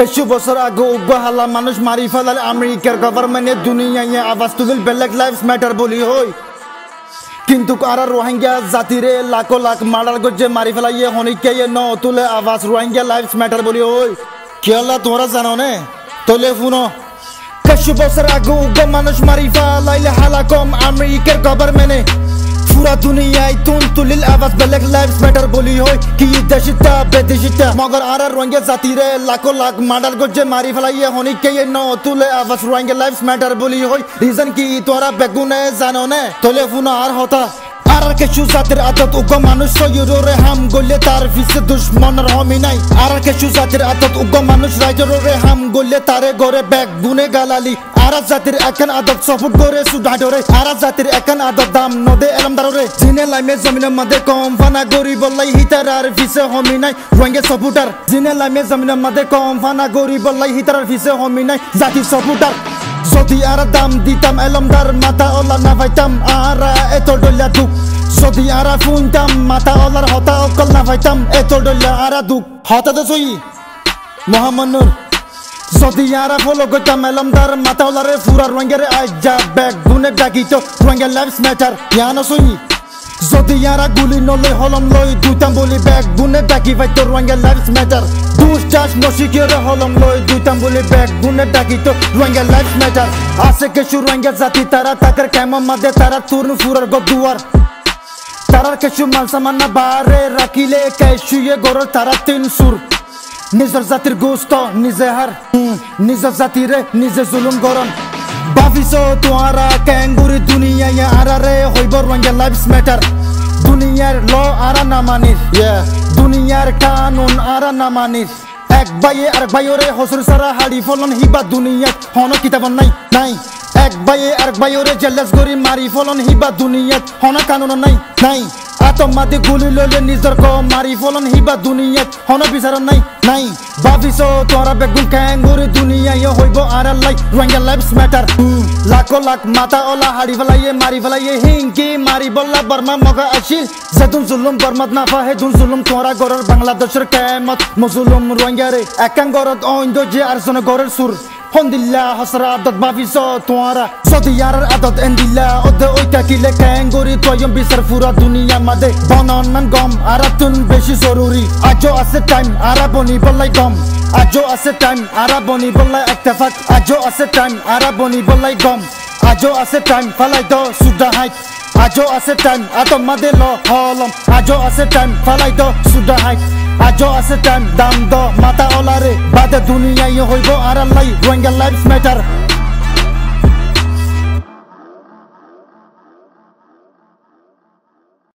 কিছু বছর আগে উগ্র হাল্লা মানুষ মারি ফেলার আমেরিকার গভর্নমেন্টের দুনিয়ায় আওয়াজ তুলিল বেলেগ লাইফ ম্যাটার বলি, হই। কিন্তু আর রোহিঙ্গা জাতিরে লাখো লাখ মার্ডার করছে, মারি ফেলাইয়ে হনিকে ন তুলে আওয়াজ রোহিঙ্গা লাইফ ম্যাটার বলি, হই। কি আল্লাহ, তোমরা জানো নে? তোলে শুনো। কিছু বছর আগে উগ্র মানুষ মারি ফেলাইলে হালাকম আমেরিকার গভর্নমেন্টে পুরা দুনিয়ায় তুন তুলিল আওয়াজ, বেলেগ লাইফ ম্যাটার বলি হই। কি দেশিতা বেদেশিতা মগর আর রোহিঙ্গা জাতিরে লাখো লাখ মার্ডার করছে, মারি ফেলাইয়ে হনিকে ন তুলে আওয়াজ রোহিঙ্গা লাইফ ম্যাটার বলি হই। রিজন কি তোরা বেগুনে জানো নে? তোলে ফুনো আর হতা। আর কিছু জাতির আদত, উগ্র মানুষ সয়ুরে হাম গলে তার ফিসে দুশ্মনের হমি নাই। আর কিছু জাতির আদত, উগ্র মানুষ রাইজরে হাম গলে তারে গরে ব্যাগ গুনে গালালি। আর জাতির এখন আদত সফট করে সুডাডরে আর জাতির এখন আদত দাম নদে এলম দাররে। জিনে লাইমে জমিনের মধ্যে কম ফানা গরি বললাই হিতার আর ফিসে হমি নাই। রঙ্গে সফুটার জিনে লাইমে জমিনের মধ্যে কম ফানা গরি বললাই হিতার আর ফিসে হমি নাই। জাতি সফুটার যদি আর দাম দিতাম এলমদার মাথা ওলা না পাইতাম, আর এত ডল্লা দুঃখ। যদি আর ফুনতাম মাথা ওলার হতা অকল না পাইতাম, এত ডল্লা আর দুঃখ। হতা তো সই মোহাম্মদ যদি আর ফলো করতাম এলমদার মাথা ওলারে ফুরা রঙের আজ্জা ব্যাগ গুনে ডাকিত রঙের লাইফ ম্যাটার ইয়ানো সই যদি ইয়ারা গুলি নলে হলম লই দুইতাম বলি ব্যাগ গুনে ডাকি পাইত রঙের লাইফ ম্যাটার দুস চাষ নসিকের হলম লই দুইতাম বলি ব্যাগ গুনে ডাকি তো রঙের লাইফ ম্যাটার আছে কিছু রঙের জাতি তারা তাকের কেমন মাদে তারা তুরন ফুরার গদুয়ার তারার কিছু মাল সামান্য বারে রাখিলে কেশুয়ে গরর তারা তিন সুর নিজের জাতির গোস্ত, নিজে হার নিজের জাতিরে নিজে জুলুম গরম। ভাবিছ তোয়ারা ক্যাঙ্গুরি দুনিয়ায় আরারে হইব রঙের লাইফ ম্যাটার দুনিয়ার ল আরা না মানির দুনিয়ার কানুন আরা না মানির। এক বাইয়ে আর বাইরে হসুর সারা হাড়ি ফলন হিবা দুনিয়াত হন কিতাব নাই নাই। এক বাইয়ে আর বাইরে জেলাস গরি মারি ফলন হিবা দুনিয়াত হন কানুন নাই নাই। আতমাদি গুলি লইলে নিজর ক মারি ফলন হিবা দুনিয়াত। হন বিচার নাই নাই। ভাবিছ তোরা বেগুন ক্যাঙ্গুরি দুনিয়ায় হইব আর লাই রোহিঙ্গা লাইফ ম্যাটার লাখো লাখ মাথা ওলা হাড়ি ফেলাইয়ে মারি ফেলাইয়ে হিংকি মারি বল্লা বর্মা মগা আসিল যেদুন জুলুম বর্মাত না ফাহে দুন জুলুম তোরা গরর বাংলাদেশের কেমত মুজুলুম রোহিঙ্গা রে একাং গরত অইন্দ যে আর জনে গরের সুর হন্দিল্লা হসরা আদত ভাবিছ তোরা যদি ইয়ার আদত এন্দিল্লা ওদে ওইটা কিলে ক্যাঙ্গুরি তয়ম বিচার ফুরা দুনিয়া মাদে বনন গম আর তুন বেশি জরুরি আজও আছে টাইম আরা বনি বলাই গম আজও আছে টাইম আরা বনি বলাই একটাফাক আজও আছে টাইম আরা বনি বলাই গম আজও আছে টাইম ফালাই দ সুদা হাইট আজও আছে টাইম আতম মাদে ল হলম আজও আছে টাইম ফালাই দ সুদা হাইট ajo asitan dando mata olari bada dunyoyi g'oybo aralay ranga life matter.